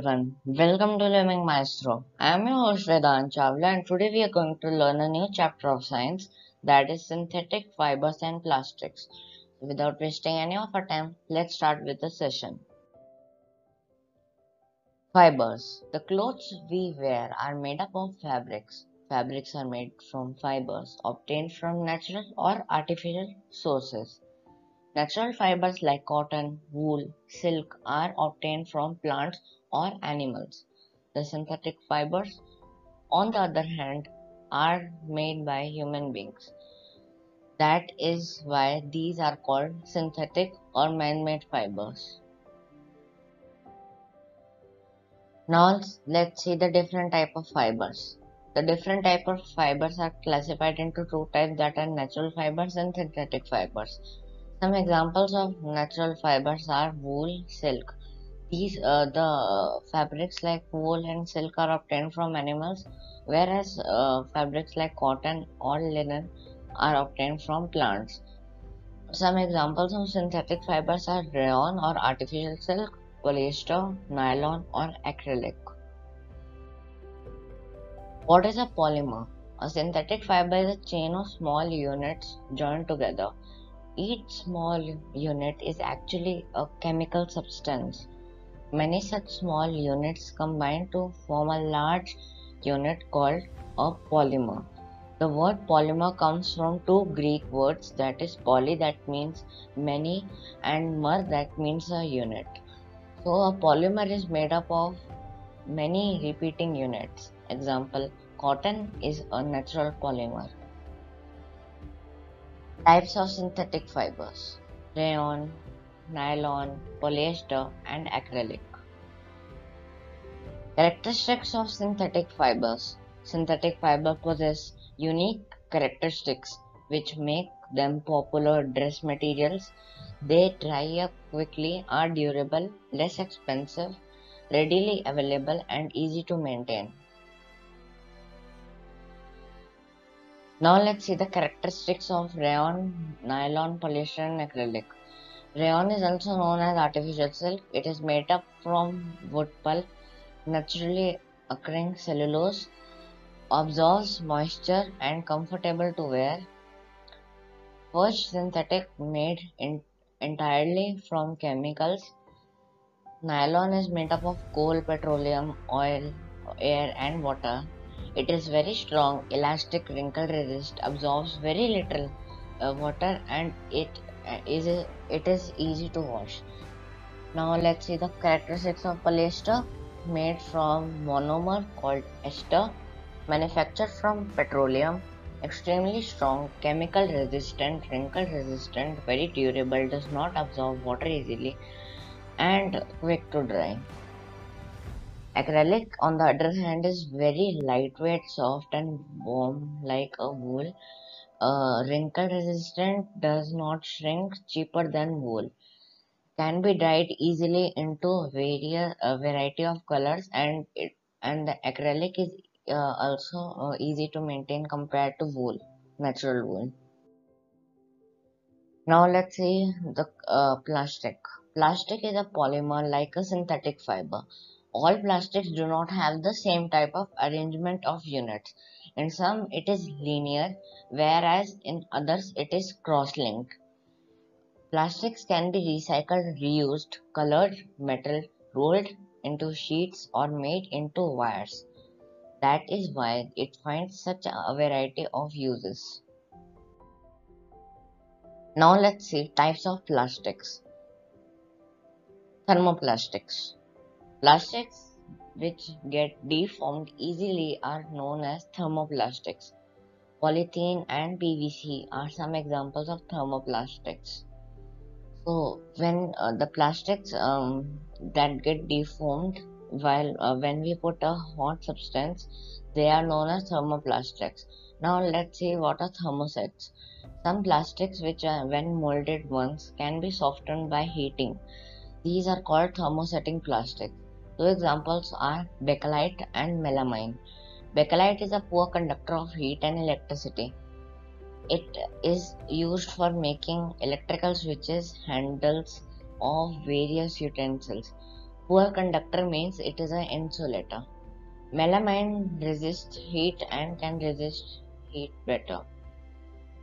everyone, welcome to Learning Maestro. I am your host Vedant Chawla and today we are going to learn a new chapter of science that is synthetic fibers and plastics. Without wasting any of our time, let's start with the session. Fibers. The clothes we wear are made up of fabrics. Fabrics are made from fibers obtained from natural or artificial sources. Natural fibers like cotton, wool, silk are obtained from plants or animals. The synthetic fibers, on the other hand, are made by human beings. That is why these are called synthetic or man-made fibers. Now let's see the different type of fibers. The different type of fibers are classified into two types that are natural fibers and synthetic fibers. Some examples of natural fibers are wool, silk. These uh, the fabrics like wool and silk are obtained from animals, whereas uh, fabrics like cotton or linen are obtained from plants. Some examples of synthetic fibers are rayon or artificial silk, polyester, nylon, or acrylic. What is a polymer? A synthetic fiber is a chain of small units joined together. Each small unit is actually a chemical substance. Many such small units combine to form a large unit called a polymer. The word polymer comes from two Greek words that is poly that means many and mer that means a unit. So a polymer is made up of many repeating units. Example, cotton is a natural polymer. Types of synthetic fibers rayon, nylon, polyester, and acrylic. Characteristics of synthetic fibers Synthetic fibers possess unique characteristics which make them popular dress materials. They dry up quickly, are durable, less expensive, readily available, and easy to maintain. Now let's see the characteristics of rayon, nylon, polyester and acrylic. Rayon is also known as artificial silk. It is made up from wood pulp, naturally occurring cellulose, absorbs moisture and comfortable to wear. First synthetic made in, entirely from chemicals. Nylon is made up of coal, petroleum, oil, air and water. It is very strong, elastic, wrinkle resist, absorbs very little uh, water and it uh, is it is easy to wash. Now let's see the characteristics of polyester made from monomer called ester, manufactured from petroleum, extremely strong, chemical resistant, wrinkle resistant, very durable, does not absorb water easily and quick to dry. Acrylic, on the other hand, is very lightweight, soft, and warm like a wool. Uh, wrinkle resistant, does not shrink, cheaper than wool. Can be dyed easily into various a variety of colors, and it and the acrylic is uh, also uh, easy to maintain compared to wool, natural wool. Now let's see the uh, plastic. Plastic is a polymer like a synthetic fiber. All plastics do not have the same type of arrangement of units. In some it is linear, whereas in others it is cross-linked. Plastics can be recycled, reused, colored metal, rolled into sheets or made into wires. That is why it finds such a variety of uses. Now let's see types of plastics. Thermoplastics. Plastics which get deformed easily are known as thermoplastics. Polythene and PVC are some examples of thermoplastics. So when uh, the plastics um, that get deformed while uh, when we put a hot substance, they are known as thermoplastics. Now let's see what are thermosets. Some plastics which are when molded once can be softened by heating. These are called thermosetting plastics. Two examples are bakelite and melamine. Bakelite is a poor conductor of heat and electricity. It is used for making electrical switches, handles of various utensils. Poor conductor means it is an insulator. Melamine resists heat and can resist heat better.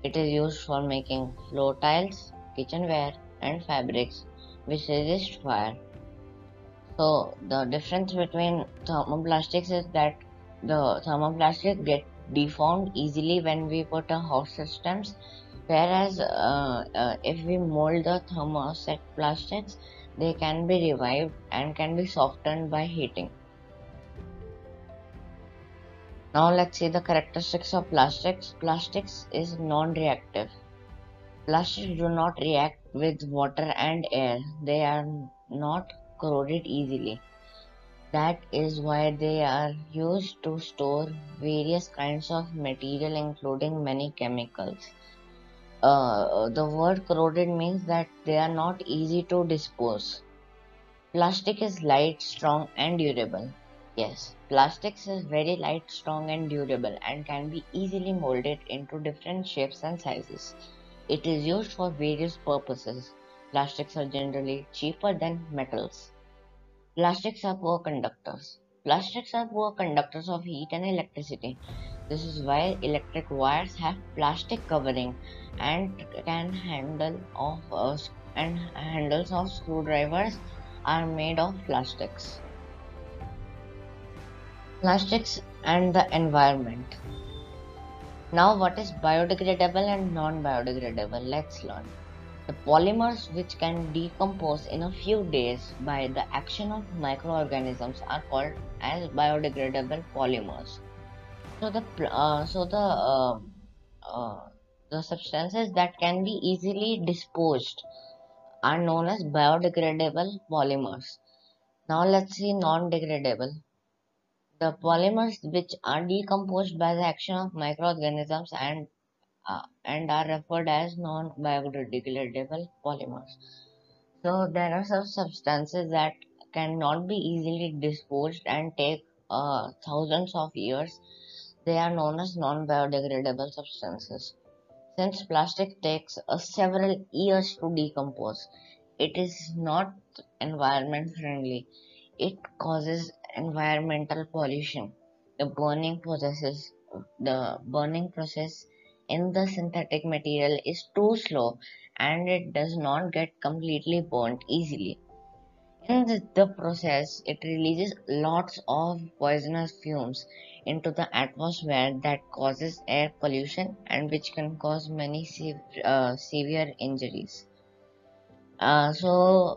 It is used for making floor tiles, kitchenware, and fabrics which resist fire. So the difference between thermoplastics is that the thermoplastic get deformed easily when we put a hot systems whereas uh, uh, if we mold the thermoset plastics they can be revived and can be softened by heating. Now let's see the characteristics of plastics. Plastics is non-reactive. Plastics do not react with water and air. They are not corroded easily that is why they are used to store various kinds of material including many chemicals. Uh, the word corroded means that they are not easy to dispose. Plastic is light, strong and durable. Yes, plastics is very light, strong and durable and can be easily molded into different shapes and sizes. It is used for various purposes. Plastics are generally cheaper than metals. Plastics are poor conductors. Plastics are poor conductors of heat and electricity. This is why electric wires have plastic covering and can handle of uh, and handles of screwdrivers are made of plastics. Plastics and the environment. Now what is biodegradable and non-biodegradable? Let's learn. The polymers which can decompose in a few days by the action of microorganisms are called as biodegradable polymers. So the uh, so the uh, uh, the substances that can be easily disposed are known as biodegradable polymers. Now let's see non-degradable. The polymers which are decomposed by the action of microorganisms and uh, and are referred as non-biodegradable polymers. So there are some substances that cannot be easily disposed and take uh, thousands of years. They are known as non-biodegradable substances. Since plastic takes uh, several years to decompose, it is not environment friendly. It causes environmental pollution. The burning processes, the burning process in the synthetic material is too slow and it does not get completely burnt easily. In the process, it releases lots of poisonous fumes into the atmosphere that causes air pollution and which can cause many se uh, severe injuries. Uh, so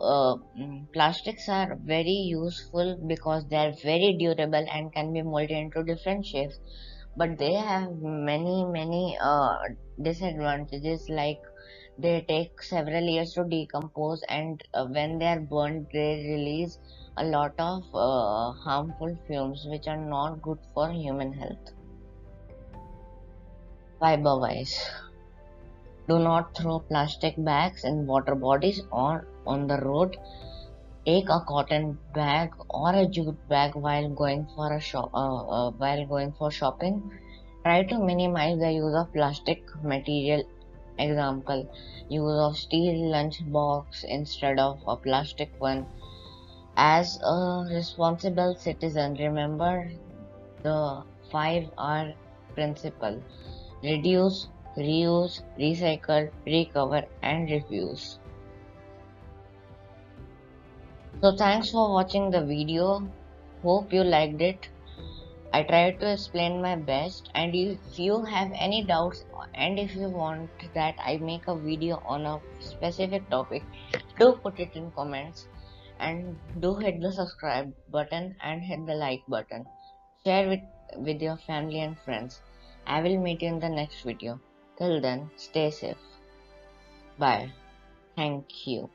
uh, mm, plastics are very useful because they are very durable and can be molded into different shapes but they have many many uh, disadvantages like they take several years to decompose and uh, when they are burned they release a lot of uh, harmful fumes which are not good for human health. Fiber wise do not throw plastic bags in water bodies or on the road take a cotton bag or a jute bag while going for a shop uh, uh, while going for shopping. Try to minimize the use of plastic material. Example use of steel lunch box instead of a plastic one. As a responsible citizen remember the 5r principle. Reduce reuse recycle recover and refuse so thanks for watching the video. Hope you liked it. I tried to explain my best and if you have any doubts and if you want that I make a video on a specific topic, do put it in comments and do hit the subscribe button and hit the like button. Share it with your family and friends. I will meet you in the next video. Till then, stay safe. Bye. Thank you.